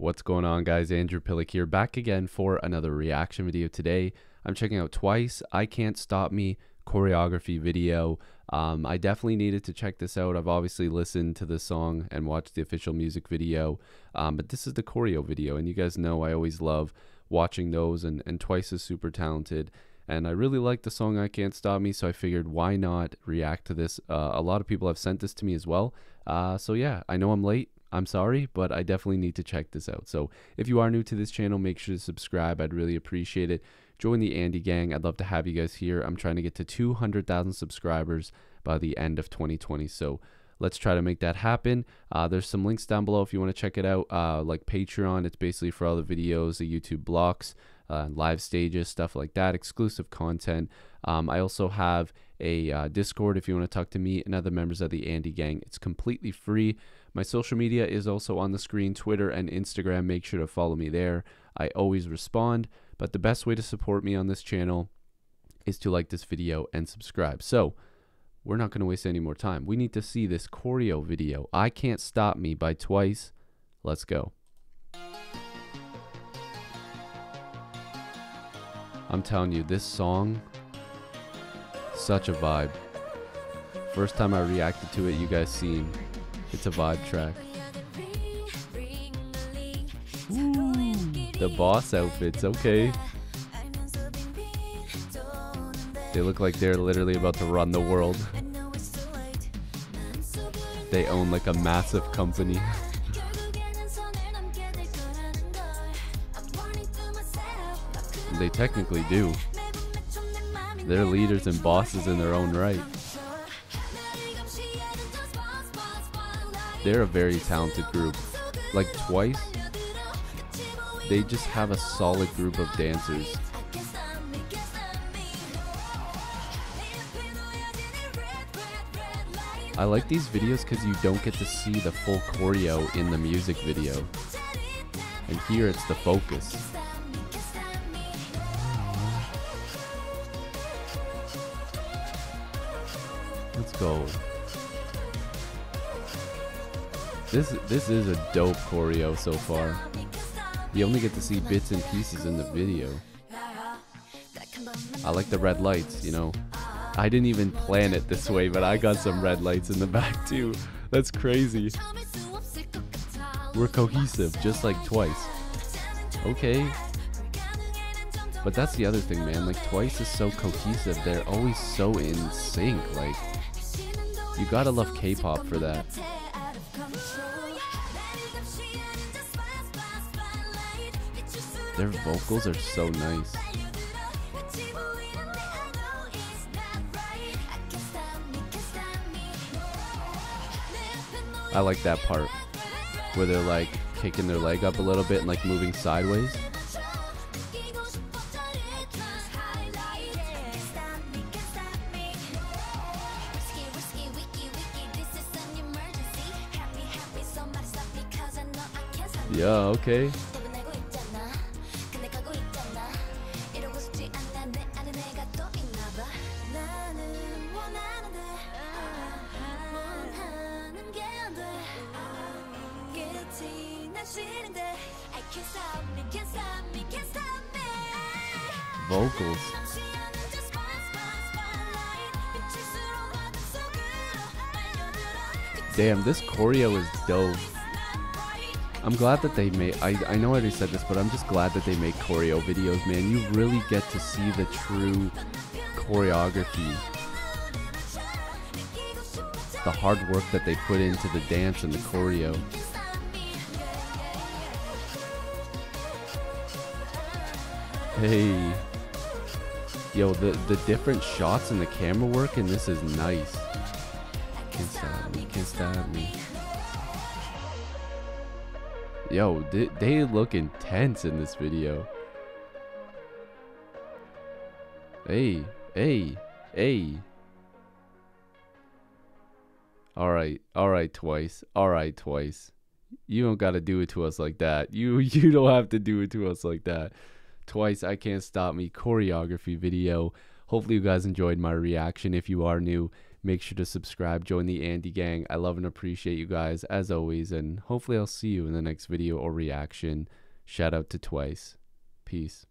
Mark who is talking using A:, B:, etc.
A: What's going on, guys? Andrew Piluk here, back again for another reaction video today. I'm checking out Twice, I Can't Stop Me choreography video. Um, I definitely needed to check this out. I've obviously listened to the song and watched the official music video, um, but this is the choreo video, and you guys know I always love watching those, and, and Twice is super talented. And I really like the song I Can't Stop Me, so I figured why not react to this. Uh, a lot of people have sent this to me as well. Uh, so yeah, I know I'm late. I'm sorry, but I definitely need to check this out. So if you are new to this channel, make sure to subscribe. I'd really appreciate it. Join the Andy gang. I'd love to have you guys here. I'm trying to get to 200,000 subscribers by the end of 2020. So let's try to make that happen. Uh, there's some links down below if you want to check it out, uh, like Patreon. It's basically for all the videos, the YouTube blocks, uh, live stages, stuff like that, exclusive content. Um, I also have a uh, Discord if you want to talk to me and other members of the Andy Gang. It's completely free. My social media is also on the screen Twitter and Instagram. Make sure to follow me there. I always respond, but the best way to support me on this channel is to like this video and subscribe. So, we're not going to waste any more time. We need to see this choreo video. I Can't Stop Me by Twice. Let's go. I'm telling you, this song, such a vibe. First time I reacted to it, you guys seen. It's a vibe track. The boss outfits, okay. They look like they're literally about to run the world. They own like a massive company. they technically do. They're leaders and bosses in their own right. They're a very talented group. Like twice, they just have a solid group of dancers. I like these videos because you don't get to see the full choreo in the music video. And here it's the focus. Let's go. This this is a dope choreo so far. You only get to see bits and pieces in the video. I like the red lights, you know. I didn't even plan it this way, but I got some red lights in the back too. That's crazy. We're cohesive, just like twice. Okay. But that's the other thing, man. Like, Twice is so cohesive. They're always so in sync. Like, you gotta love K-pop for that. Their vocals are so nice. I like that part where they're like kicking their leg up a little bit and like moving sideways. Yeah, okay. Vocals. Damn, this choreo is dope. I'm glad that they made. I, I know I already said this, but I'm just glad that they make choreo videos, man. You really get to see the true choreography. The hard work that they put into the dance and the choreo. Hey. Yo, the, the different shots and the camera work in this is nice. Can't stop me, can't stop me. Yo, they, look intense in this video. Hey, hey, hey. Alright, alright, twice. Alright, twice. You don't gotta do it to us like that. You you don't have to do it to us like that. Twice I Can't Stop Me choreography video. Hopefully you guys enjoyed my reaction. If you are new, Make sure to subscribe, join the Andy gang. I love and appreciate you guys as always, and hopefully I'll see you in the next video or reaction. Shout out to Twice. Peace.